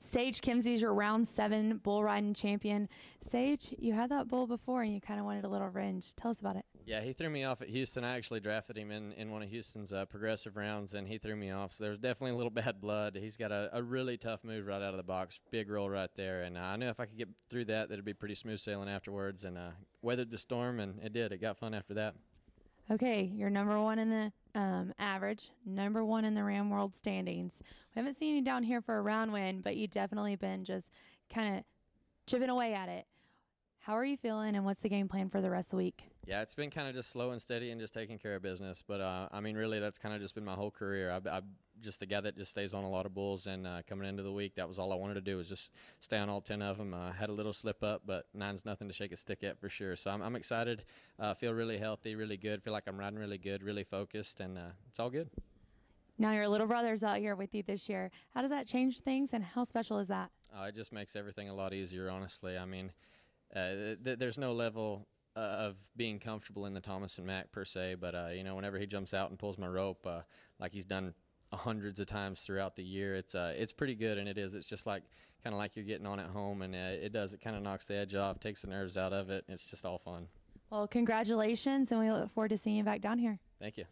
Sage Kimzey's your round seven bull riding champion. Sage, you had that bull before and you kind of wanted a little revenge. Tell us about it. Yeah, he threw me off at Houston. I actually drafted him in, in one of Houston's uh, progressive rounds, and he threw me off. So there's definitely a little bad blood. He's got a, a really tough move right out of the box, big roll right there. And uh, I knew if I could get through that, that it'd be pretty smooth sailing afterwards. And uh, weathered the storm, and it did. It got fun after that. Okay, you're number one in the um, average, number one in the Ram World standings. We haven't seen you down here for a round win, but you've definitely been just kind of chipping away at it. How are you feeling, and what's the game plan for the rest of the week? Yeah, it's been kind of just slow and steady and just taking care of business. But uh, I mean, really, that's kind of just been my whole career. I, I'm just a guy that just stays on a lot of bulls. And uh, coming into the week, that was all I wanted to do was just stay on all ten of them. I uh, had a little slip up, but nine's nothing to shake a stick at for sure. So I'm, I'm excited. Uh, feel really healthy, really good. Feel like I'm riding really good, really focused, and uh, it's all good. Now your little brother's out here with you this year. How does that change things, and how special is that? Uh, it just makes everything a lot easier, honestly. I mean uh, th- there's no level uh, of being comfortable in the Thomas and Mack per se, but uh, you know, whenever he jumps out and pulls my rope, uh, like he's done hundreds of times throughout the year, it's uh, it's pretty good, and it is. It's just like kind of like you're getting on at home, and uh, it does. It kind of knocks the edge off, takes the nerves out of it. It's just all fun. Well, congratulations, and we look forward to seeing you back down here. Thank you.